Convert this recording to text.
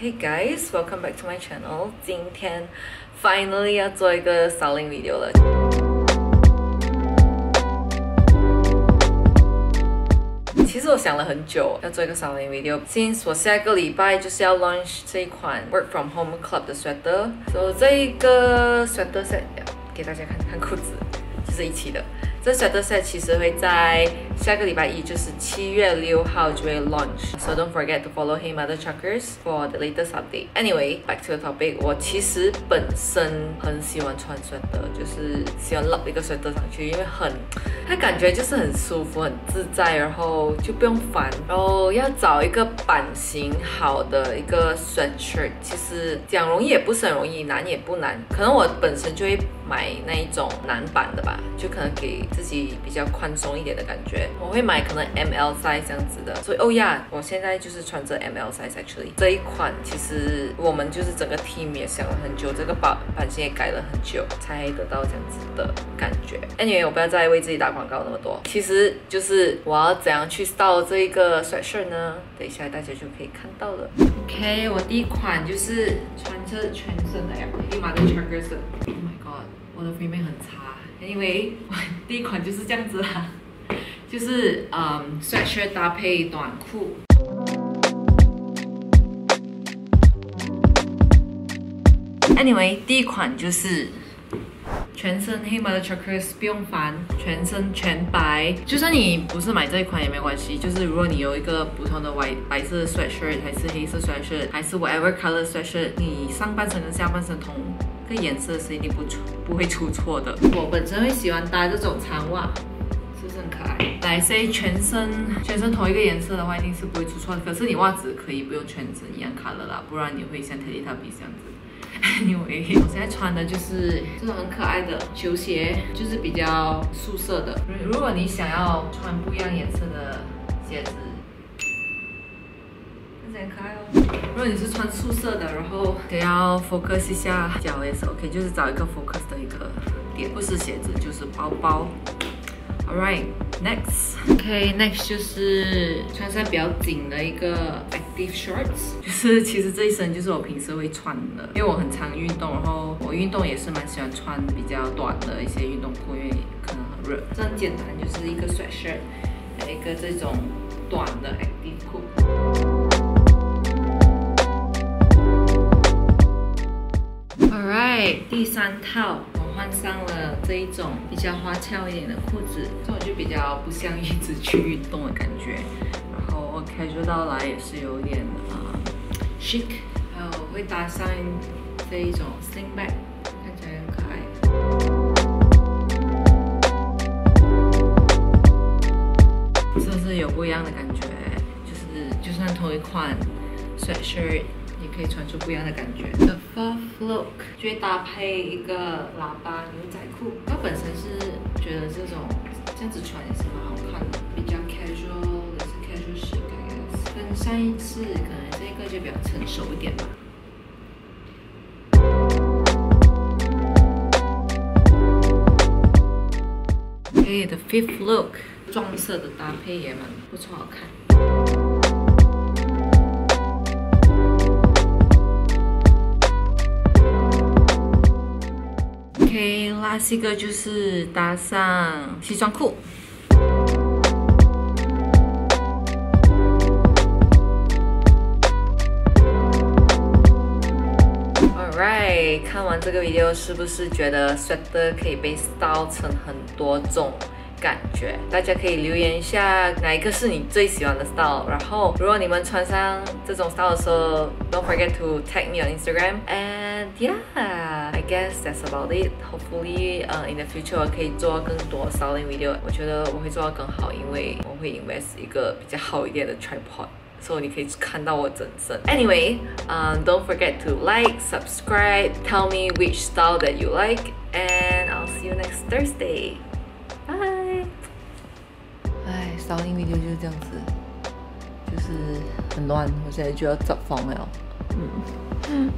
Hey guys, welcome back to my channel. 今天 finally 要做一个 styling video 了。其实我想了很久要做一个 styling video，since 我下个礼拜就是要 launch 这一款 work from home club 的 sweater，所以这一个 sweater set 给大家看看裤子，就是一起的。 这双拖鞋其实会在下个礼拜一，就是七月六号就会 launch。So don't forget to follow Hey Mother Chuckers for the latest update. Anyway, back to the topic. 我其实本身很喜欢穿 sweater，就是喜欢 lock 一个 sweater 上去，因为很，它感觉就是很舒服、很自在，然后就不用烦。然后要找一个版型好的一个 sweatshirt，其实讲容易也不是很容易，难也不难。可能我本身就会买那一种男版的吧，就可能给自己比较宽松一点的感觉。我会买可能 M L size 这样子的，所以哦呀，我现在就是穿着 M L size actually 这一款，其实我们就是整个 team 也想了很久，这个版版型也改了很久，才得到这样子的感觉。Anyway，我不要再为自己打广告那么多，其实就是我要怎样去 style 这一个 sweatshirt 呢？等一下大家就可以看到了。OK，我第一款就是穿着全身的呀，立马的 checkers。Oh my god，我的品味很差。Anyway，我第一款就是这样子啦。就是嗯，sweatshirt 搭配短裤。Anyway，第一款就是全身黑毛的 chakras，不用烦，全身全白。就算你不是买这一款也没关系，就是如果你有一个普通的白白色 sweatshirt，还是黑色 sweatshirt，还是 whatever color sweatshirt，你上半身跟下半身同个颜色是一定不出不会出错的。我本身会喜欢搭这种长袜。是很可爱。来，say 全身全身同一个颜色的话，一定是不会出错的。可是你袜子可以不用全身一样 color 啦，不然你会像 Teletubbies 这样子。Anyway，我现在穿的就是这种很可爱的球鞋，就是比较素色的。如果你想要穿不一样颜色的鞋子，很可爱哦。如果你是穿素色的，然后想要 focus 一下脚也是 OK，就是找一个 focus 的一个点，不是鞋子就是包包。Alright, next. OK, next 就是穿上比较紧的一个 active shorts，就是其实这一身就是我平时会穿的，因为我很常运动，然后我运动也是蛮喜欢穿比较短的一些运动裤，因为可能很热。这很简单，就是一个 sweatshirt，一个这种短的 active 裤。第三套。我换上了这一种比较花俏一点的裤子，这种就比较不像一直去运动的感觉。然后我 casual 到来也是有点啊 chic，还有会搭上这一种 sling bag，看起来很可爱。是不是有不一样的感觉？就是就算同一款 sweatshirt。也可以穿出不一样的感觉。The fourth look 就会搭配一个喇叭牛仔裤。我本身是觉得这种这样子穿也是蛮好看的，比较 casual，也是 casual 式感。跟上一次可能这个就比较成熟一点吧。Okay, the fifth look 撞色的搭配也蛮不错，好看。下一个就是搭上西装裤。Alright，看完这个 video 是不是觉得 sweater 可以被 style 成很多种？感觉大家可以留言一下哪一个是你最喜欢的 style，然后如果你们穿上这种 style 的时候，don't forget to tag me on Instagram。And yeah, I guess that's about it. Hopefully, uh, in the future 我可以做更多 styling video。我觉得我会做到更好，因为我会 invest 一个比较好一点的 tripod，所以你可以看到我整身。Anyway, um, don't forget to like, subscribe, tell me which style that you like, and I'll see you next Thursday. 导音 video 就是这样子，就是很乱，我现在就要找房了。嗯。